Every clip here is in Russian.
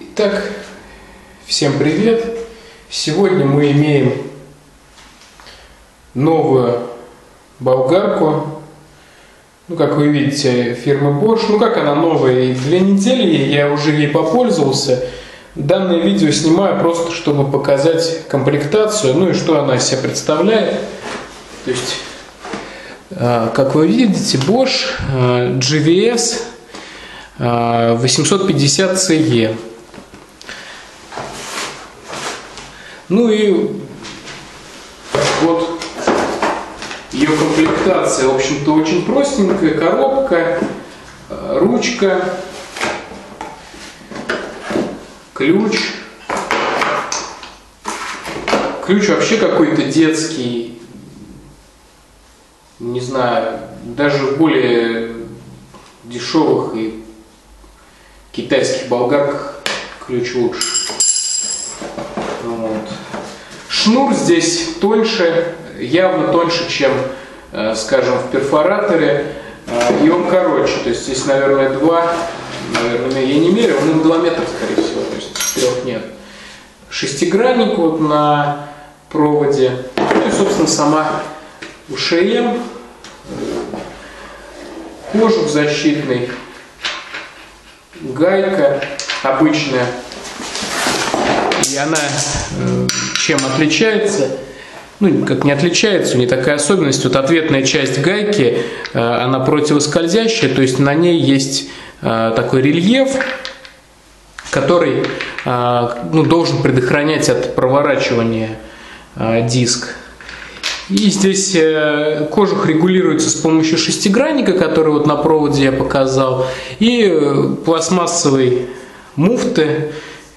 Итак, всем привет! Сегодня мы имеем новую болгарку. Ну, как вы видите, фирмы Bosch. Ну, как она новая? Две недели я уже ей попользовался. Данное видео снимаю просто, чтобы показать комплектацию, ну и что она из себя представляет. То есть, а, как вы видите, Bosch а, GVS 850 Ну и вот ее комплектация, в общем-то, очень простенькая. Коробка, э, ручка, ключ. Ключ вообще какой-то детский. Не знаю, даже в более дешевых и китайских болгарках ключ лучше. Вот. Шнур здесь тоньше, явно тоньше, чем, э, скажем, в перфораторе, э, и он короче, то есть здесь, наверное, два, наверное, я не мерил, ну, 2 метра, скорее всего, то есть трех нет. Шестигранник вот на проводе, ну и, собственно, сама УШМ, кожух защитный, гайка обычная, и она э, чем отличается? Ну, как не отличается, у нее такая особенность. Вот ответная часть гайки, э, она противоскользящая, то есть на ней есть э, такой рельеф, который ну, должен предохранять от проворачивания диск. И здесь кожух регулируется с помощью шестигранника, который вот на проводе я показал, и пластмассовой муфты,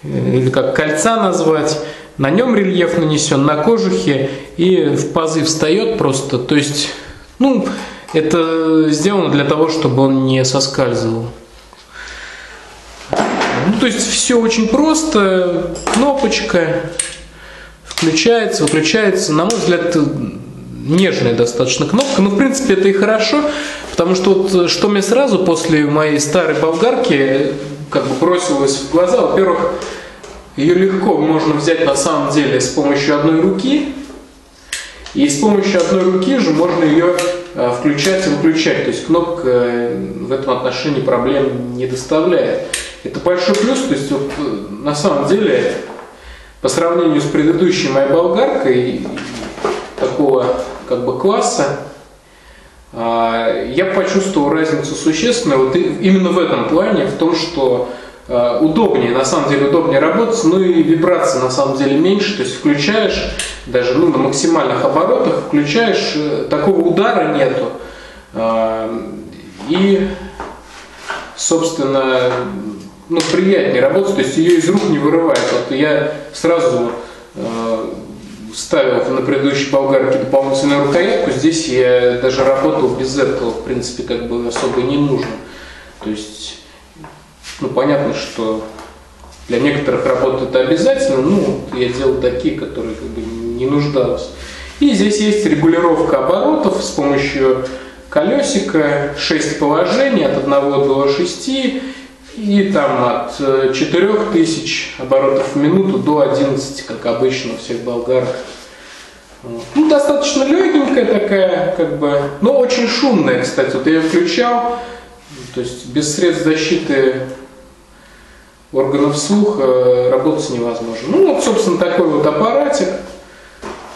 или как кольца назвать. На нем рельеф нанесен, на кожухе, и в пазы встает просто. То есть, ну, это сделано для того, чтобы он не соскальзывал. Ну, то есть все очень просто. Кнопочка включается, выключается. На мой взгляд, нежная достаточно кнопка. Но, в принципе, это и хорошо, потому что вот что мне сразу после моей старой болгарки как бы бросилось в глаза. Во-первых, ее легко можно взять на самом деле с помощью одной руки. И с помощью одной руки же можно ее э, включать и выключать. То есть кнопка э, в этом отношении проблем не доставляет. Это большой плюс. То есть вот, э, на самом деле по сравнению с предыдущей моей болгаркой такого как бы класса, я почувствовал разницу существенную вот именно в этом плане, в том, что Э, удобнее, на самом деле удобнее работать, ну и вибрации на самом деле меньше, то есть включаешь даже ну, на максимальных оборотах, включаешь, э, такого удара нету. Э, и, собственно, ну, приятнее работать, то есть ее из рук не вырывает. Вот я сразу ставил на предыдущей болгарке дополнительную рукоятку, здесь я даже работал без этого, в принципе, как бы особо не нужно. То есть ну, понятно, что для некоторых работ это обязательно, ну, я делал такие, которые как бы не нуждался. И здесь есть регулировка оборотов с помощью колесика, 6 положений от 1 до 6, и там от 4000 оборотов в минуту до 11, как обычно у всех болгарок. Ну, достаточно легенькая такая, как бы, но очень шумная, кстати. Вот я включал, то есть без средств защиты органов слуха работать невозможно. Ну вот, собственно, такой вот аппаратик.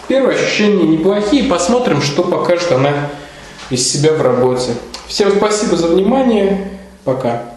Первые ощущения неплохие. Посмотрим, что покажет она из себя в работе. Всем спасибо за внимание. Пока.